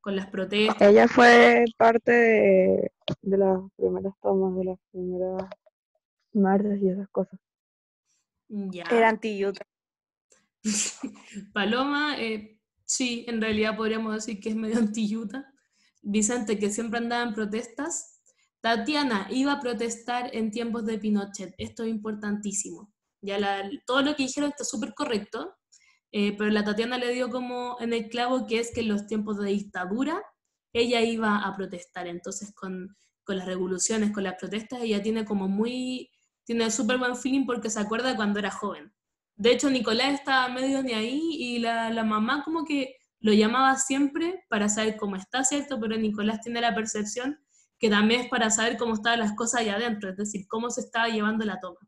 Con las protestas. Ella fue parte de, las primeras tomas, de las primeras marchas y esas cosas. Ya. Era anti Paloma, eh, sí, en realidad podríamos decir que es medio anti Vicente, que siempre andaba en protestas, Tatiana iba a protestar en tiempos de Pinochet. Esto es importantísimo. Ya todo lo que dijeron está súper correcto, eh, pero la Tatiana le dio como en el clavo que es que en los tiempos de dictadura ella iba a protestar. Entonces con, con las revoluciones, con las protestas, ella tiene como muy, tiene súper buen feeling porque se acuerda cuando era joven. De hecho, Nicolás estaba medio ni ahí y la, la mamá como que lo llamaba siempre para saber cómo está, ¿cierto? Pero Nicolás tiene la percepción que también es para saber cómo estaban las cosas allá adentro, es decir, cómo se estaba llevando la toma.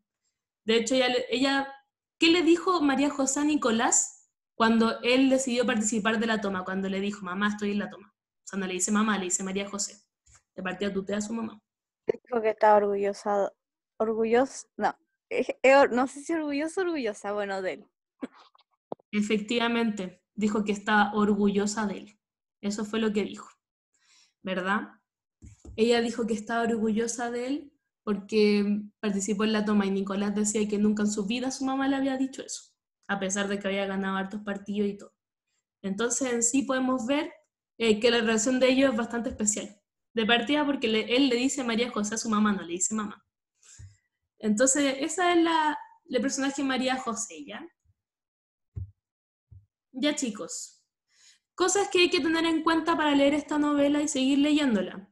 De hecho, ella, ella ¿qué le dijo María José a Nicolás cuando él decidió participar de la toma? Cuando le dijo, mamá, estoy en la toma. O sea, no le dice mamá, le dice María José. De partida tutea a su mamá. Dijo que estaba orgullosa, orgullosa, no, no sé si orgullosa o orgullosa, bueno, de él. Efectivamente, dijo que estaba orgullosa de él. Eso fue lo que dijo, ¿verdad? Ella dijo que estaba orgullosa de él porque participó en la toma y Nicolás decía que nunca en su vida su mamá le había dicho eso, a pesar de que había ganado hartos partidos y todo. Entonces en sí podemos ver eh, que la relación de ellos es bastante especial. De partida porque él le dice María José a su mamá, no le dice mamá. Entonces esa es la, el personaje María José, ¿ya? Ya chicos, cosas que hay que tener en cuenta para leer esta novela y seguir leyéndola.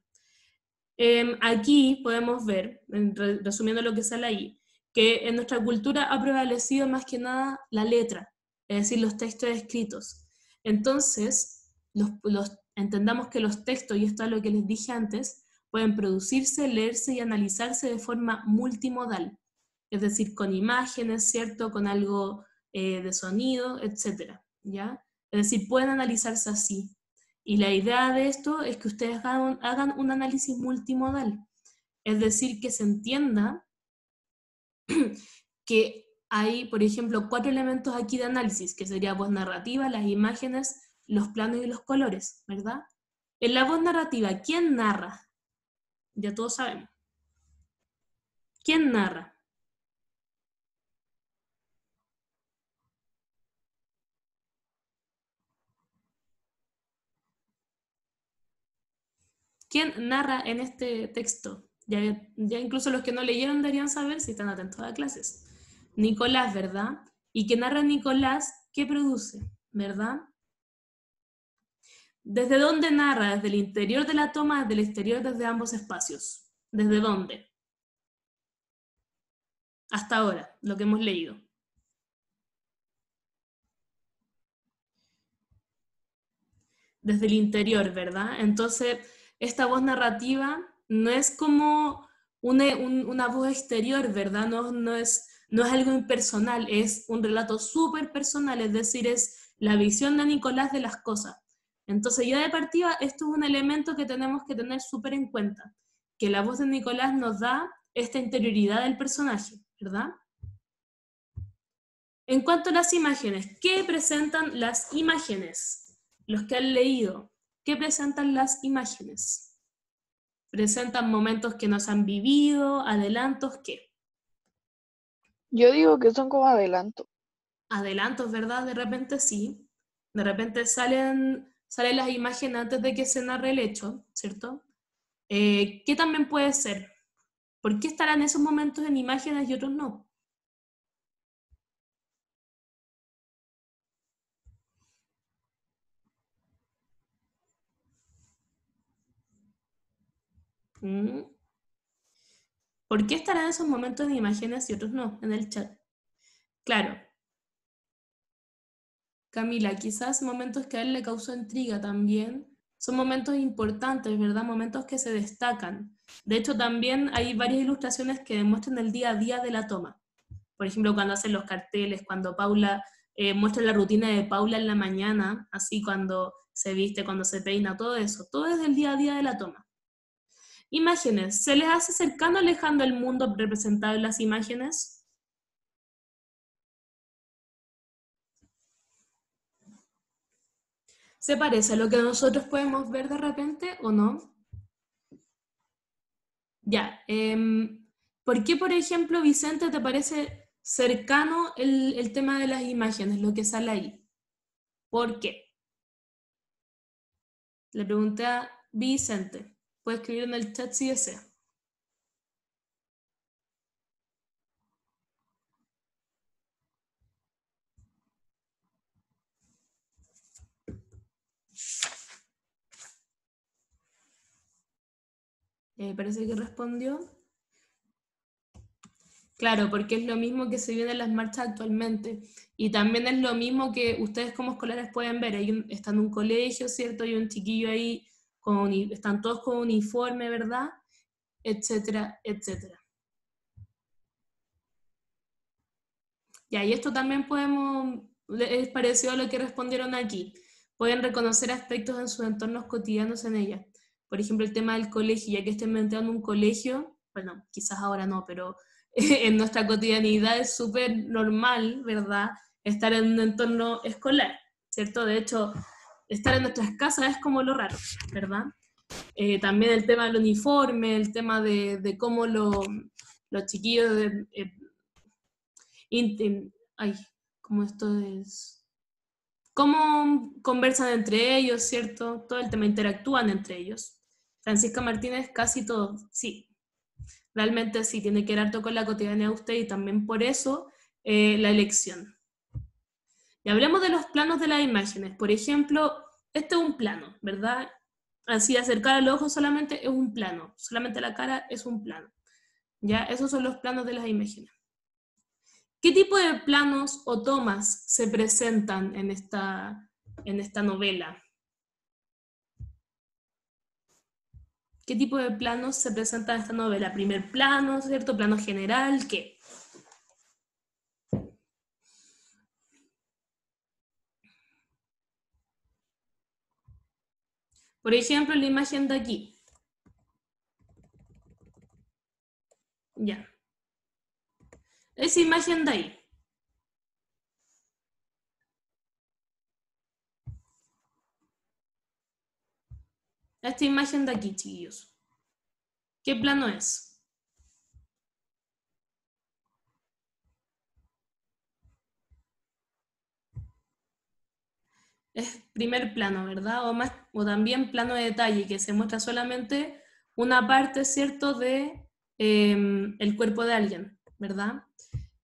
Em, aquí podemos ver, resumiendo lo que sale ahí, que en nuestra cultura ha prevalecido más que nada la letra, es decir, los textos escritos. Entonces, entendamos que los textos, y esto es lo que les dije antes, pueden producirse, leerse y analizarse de forma multimodal, es decir, con imágenes, ¿cierto? Con algo eh, de sonido, etcétera, ¿ya? Es decir, pueden analizarse así. Y la idea de esto es que ustedes hagan, un análisis multimodal, es decir, que se entienda que hay, por ejemplo, cuatro elementos aquí de análisis, que sería voz narrativa, las imágenes, los planos y los colores, ¿verdad? En la voz narrativa, ¿quién narra? Ya todos sabemos. ¿Quién narra? ¿Quién narra en este texto? Ya, incluso los que no leyeron deberían saber si están atentos a clases. Nicolás, ¿verdad? Y que narra Nicolás, ¿qué produce? ¿Verdad? ¿Desde dónde narra? ¿Desde el interior de la toma, desde el exterior, desde ambos espacios? ¿Desde dónde? Hasta ahora, lo que hemos leído. Desde el interior, ¿verdad? Entonces, esta voz narrativa no es como una, voz exterior, ¿verdad? No, no, es, no es algo impersonal, es un relato súper personal, es decir, es la visión de Nicolás de las cosas. Entonces, ya de partida, esto es un elemento que tenemos que tener súper en cuenta, que la voz de Nicolás nos da esta interioridad del personaje, ¿verdad? En cuanto a las imágenes, ¿qué presentan las imágenes? Los que han leído, ¿qué presentan las imágenes? Presentan momentos que nos han vivido, adelantos, ¿qué? Yo digo que son como adelantos. Adelantos, ¿verdad? De repente sí. De repente salen, salen las imágenes antes de que se narre el hecho, ¿cierto? Eh, ¿Qué también puede ser? ¿Por qué estarán esos momentos en imágenes y otros no? ¿Por qué estarán esos momentos en imágenes y otros no? En el chat. Claro. Camila, quizás momentos que a él le causó intriga también. Son momentos importantes, ¿verdad? Momentos que se destacan. De hecho, también hay varias ilustraciones que demuestran el día a día de la toma. Por ejemplo, cuando hacen los carteles, cuando Paula eh, muestra la rutina de Paula en la mañana, así cuando se viste, cuando se peina, todo eso. Todo es el día a día de la toma. Imágenes. ¿Se les hace cercano alejando el mundo representado en las imágenes? ¿Se parece a lo que nosotros podemos ver de repente o no? Ya. Em, ¿Por qué, por ejemplo, Vicente, te parece cercano el, el tema de las imágenes, lo que sale ahí? ¿Por qué? Le pregunté a Vicente. Puede escribir en el chat si desea. Eh, parece que respondió. Claro, porque es lo mismo que se viene en las marchas actualmente. Y también es lo mismo que ustedes como escolares pueden ver. Hay está en un colegio, ¿cierto? Hay un chiquillo ahí están todos con uniforme, ¿verdad? Etcétera, etcétera. Ya, y esto también podemos, es parecido a lo que respondieron aquí. Pueden reconocer aspectos en sus entornos cotidianos en ella. Por ejemplo, el tema del colegio, ya que estén inventando un colegio, bueno, quizás ahora no, pero en nuestra cotidianidad es súper normal, ¿verdad? Estar en un entorno escolar, ¿cierto? De hecho, estar en nuestras casas es como lo raro, ¿verdad? Eh, también el tema del uniforme, el tema de, cómo los chiquillos, eh, ay, cómo esto es, cómo conversan entre ellos, ¿cierto? Todo el tema, interactúan entre ellos. Francisca Martínez, casi todo, sí. Realmente sí, tiene que ver harto con la cotidianidad de usted y también por eso eh, la elección. Y hablemos de los planos de las imágenes. Por ejemplo, este es un plano, ¿verdad? Así acercar el ojo solamente es un plano, solamente la cara es un plano. ¿Ya? Esos son los planos de las imágenes. ¿Qué tipo de planos o tomas se presentan en esta, en esta novela? ¿Qué tipo de planos se presentan en esta novela? ¿Primer plano, cierto? ¿Plano general? ¿Qué? Por ejemplo, la imagen de aquí. Ya. Esa imagen de ahí. Esta imagen de aquí, chiquillos. ¿Qué plano es? Es primer plano, ¿verdad? O, más, o también plano de detalle, que se muestra solamente una parte, ¿cierto?, de em, el cuerpo de alguien, ¿verdad?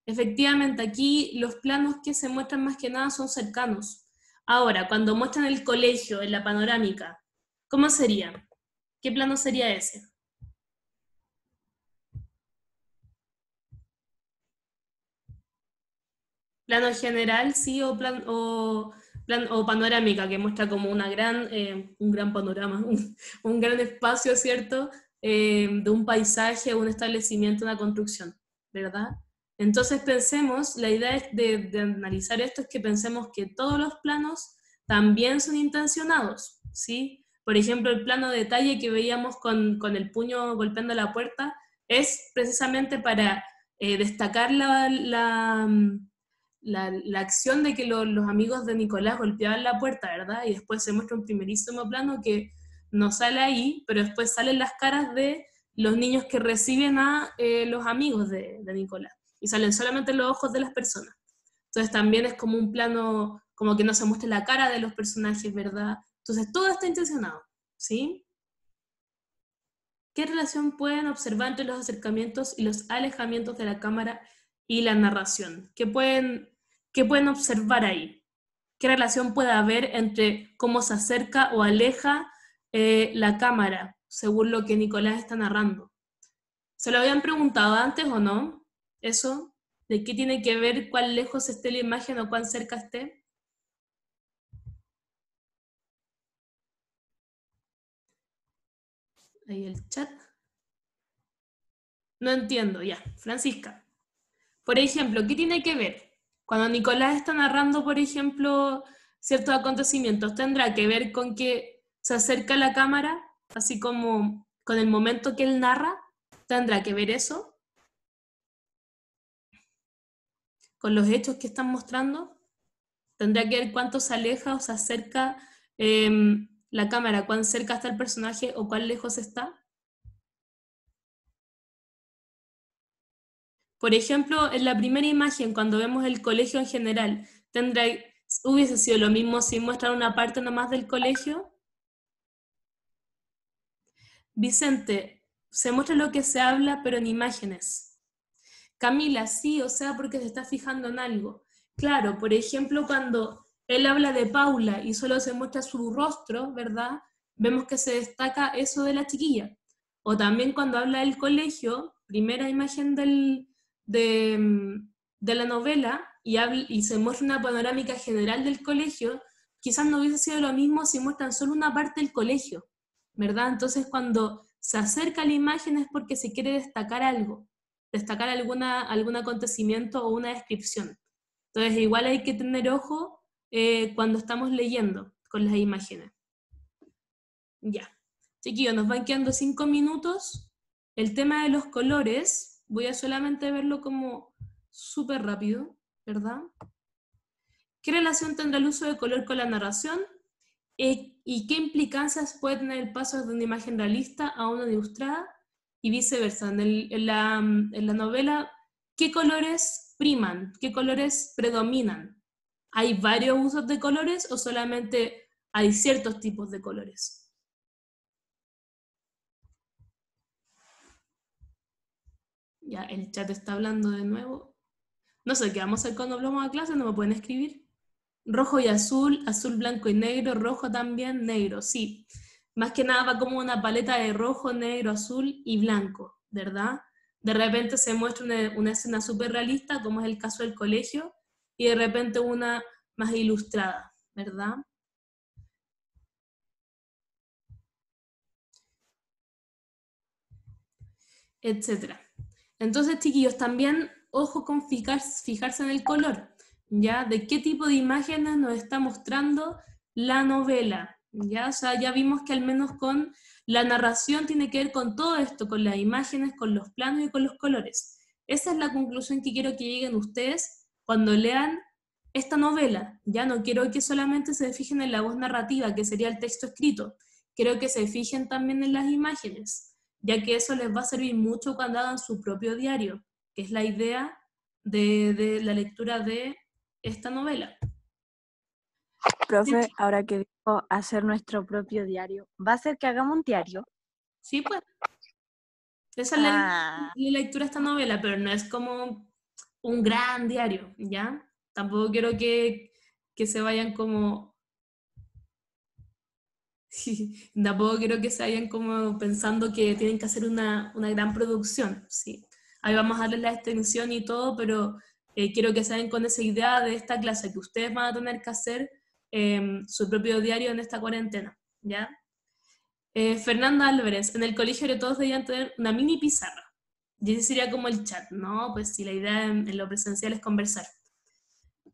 Efectivamente, aquí los planos que se muestran más que nada son cercanos. Ahora, cuando muestran el colegio en la panorámica, ¿cómo sería? ¿Qué plano sería ese? Plano general, sí, o, o, plan, o panorámica, que muestra como una gran, eh, un gran panorama, un, un gran espacio, ¿cierto? Eh, de un paisaje, un establecimiento, una construcción, ¿verdad? Entonces pensemos, la idea de, de, analizar esto es que pensemos que todos los planos también son intencionados, ¿sí? Por ejemplo, el plano de detalle que veíamos con, con el puño golpeando la puerta es precisamente para eh, destacar la, la, la, la, acción de que lo, los amigos de Nicolás golpeaban la puerta, ¿verdad? Y después se muestra un primerísimo plano que no sale ahí, pero después salen las caras de los niños que reciben a eh, los amigos de, de Nicolás y salen solamente los ojos de las personas. Entonces también es como un plano, como que no se muestra la cara de los personajes, ¿verdad? Entonces todo está intencionado, ¿sí? ¿Qué relación pueden observar entre los acercamientos y los alejamientos de la cámara y la narración? ¿Qué pueden, qué pueden observar ahí? ¿Qué relación puede haber entre cómo se acerca o aleja eh, la cámara, según lo que Nicolás está narrando? ¿Se lo habían preguntado antes o no? Eso, ¿de qué tiene que ver cuán lejos esté la imagen o cuán cerca esté? Ahí el chat. No entiendo, ya. Francisca. Por ejemplo, ¿qué tiene que ver? Cuando Nicolás está narrando, por ejemplo, ciertos acontecimientos, ¿tendrá que ver con que se acerca la cámara, así como con el momento que él narra? ¿Tendrá que ver eso? ¿Con los hechos que están mostrando? ¿Tendrá que ver cuánto se aleja o se acerca eh, la cámara, cuán cerca está el personaje o cuán lejos está. Por ejemplo, en la primera imagen, cuando vemos el colegio en general, ¿tendrá, ¿hubiese sido lo mismo si muestran una parte nomás del colegio? Vicente, se muestra lo que se habla, pero en imágenes. Camila, sí, o sea, porque se está fijando en algo. Claro, por ejemplo, cuando él habla de Paula y solo se muestra su rostro, ¿verdad? Vemos que se destaca eso de la chiquilla. O también cuando habla del colegio, primera imagen del, de, de, la novela, y, habla, y se muestra una panorámica general del colegio, quizás no hubiese sido lo mismo si muestran solo una parte del colegio, ¿verdad? Entonces cuando se acerca la imagen es porque se quiere destacar algo, destacar alguna, algún acontecimiento o una descripción. Entonces igual hay que tener ojo eh, cuando estamos leyendo con las imágenes. Ya. Chiquillos, nos van quedando cinco minutos. El tema de los colores, voy a solamente verlo como súper rápido, ¿verdad? ¿Qué relación tendrá el uso de color con la narración? Eh, ¿Y qué implicancias puede tener el paso de una imagen realista a una ilustrada? Y viceversa. En, en la novela, ¿qué colores priman? ¿Qué colores predominan? ¿Hay varios usos de colores o solamente hay ciertos tipos de colores? Ya, el chat está hablando de nuevo. No sé, ¿qué vamos a hacer cuando hablamos a clase? ¿No me pueden escribir? Rojo y azul, azul, blanco y negro, rojo también, negro, sí. Más que nada va como una paleta de rojo, negro, azul y blanco, ¿verdad? De repente se muestra una, una escena súper realista, como es el caso del colegio, y de repente una más ilustrada, ¿verdad? Etcétera. Entonces, chiquillos, también ojo con fijarse en el color, ¿ya? De qué tipo de imágenes nos está mostrando la novela, ¿ya? O sea, ya vimos que al menos con la narración tiene que ver con todo esto, con las imágenes, con los planos y con los colores. Esa es la conclusión que quiero que lleguen ustedes cuando lean esta novela. Ya no quiero que solamente se fijen en la voz narrativa, que sería el texto escrito. Quiero que se fijen también en las imágenes, ya que eso les va a servir mucho cuando hagan su propio diario, que es la idea de, de la lectura de esta novela. Profe, ahora que digo hacer nuestro propio diario, ¿va a ser que hagamos un diario? Sí, pues. Esa es la, Ah. la lectura de esta novela, pero no es como un gran diario, ¿ya? Tampoco quiero que, que se vayan como... Tampoco quiero que se vayan como pensando que tienen que hacer una, una gran producción, ¿sí? Ahí vamos a darle la extensión y todo, pero eh, quiero que vayan con esa idea de esta clase, que ustedes van a tener que hacer em, su propio diario en esta cuarentena, ¿ya? Eh, Fernanda Álvarez, en el colegio todos debían tener una mini pizarra. Y ese sería como el chat, ¿no? Pues si la idea en, lo presencial es conversar.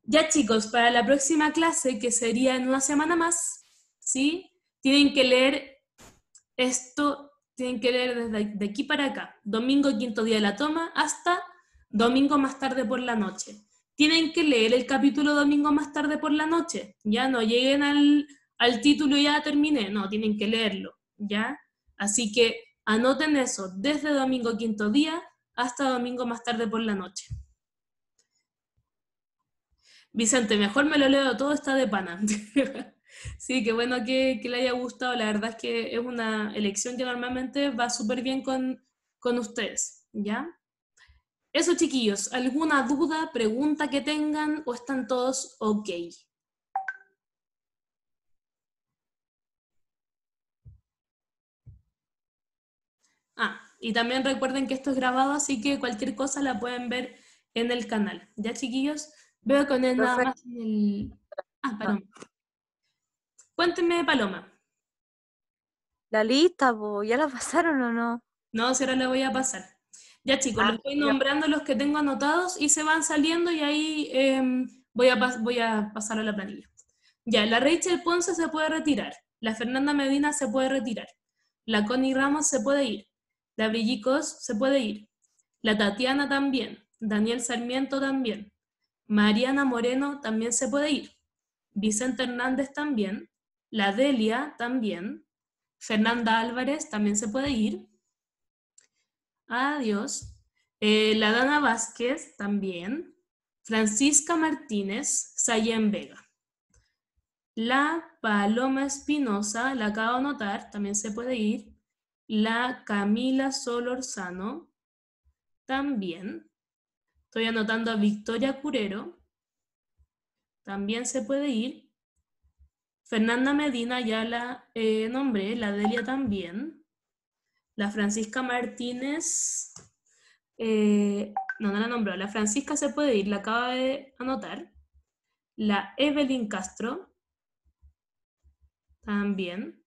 Ya chicos, para la próxima clase, que sería en una semana más, ¿sí? Tienen que leer esto, tienen que leer desde de aquí para acá, domingo quinto día de la toma hasta domingo más tarde por la noche. Tienen que leer el capítulo domingo más tarde por la noche, ya no lleguen al, al título y ya terminé, no, tienen que leerlo, ¿ya? Así que Anoten eso, desde domingo quinto día hasta domingo más tarde por la noche. Vicente, mejor me lo leo todo, está de pana. sí, qué bueno que, le haya gustado. La verdad es que es una elección que normalmente va súper bien con, con ustedes, ¿ya? Eso, chiquillos, ¿alguna duda, pregunta que tengan o están todos ok? Ah, y también recuerden que esto es grabado, así que cualquier cosa la pueden ver en el canal. ¿Ya, chiquillos? Veo con él nada más en el... Ah, perdón. Cuéntenme, Paloma. La lista, ¿ya la pasaron o no? No, si ahora la voy a pasar. Ya, chicos, ah, les voy nombrando los que tengo anotados y se van saliendo y ahí em, voy, a voy a pasar a la planilla. Ya, la Rachel Ponce se puede retirar. La Fernanda Medina se puede retirar. La Connie Ramos se puede ir. La Brillicos se puede ir. La Tatiana también. Daniel Sarmiento también. Mariana Moreno también se puede ir. Vicente Hernández también. La Delia también. Fernanda Álvarez también se puede ir. Adiós. Eh, la Dana Vázquez también. Francisca Martínez, Sayen Vega. La Paloma Espinosa, la acabo de notar, también se puede ir la Camila Solorzano, también. Estoy anotando a Victoria Curero, también se puede ir. Fernanda Medina ya la eh, nombré, la Delia también. La Francisca Martínez, eh, no, no la nombró, la Francisca se puede ir, la acaba de anotar. La Evelyn Castro, también.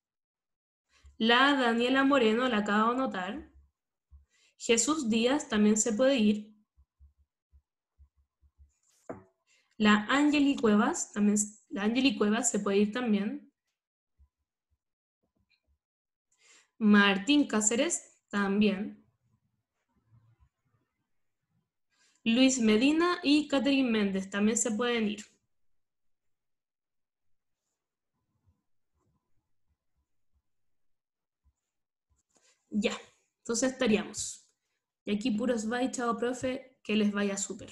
La Daniela Moreno la acabo de notar. Jesús Díaz también se puede ir. La Angeli Cuevas, también, Angeli Cuevas se puede ir también. Martín Cáceres, también. Luis Medina y Catherine Méndez también se pueden ir. Ya, entonces estaríamos. Y aquí puros bye, chao profe, que les vaya súper.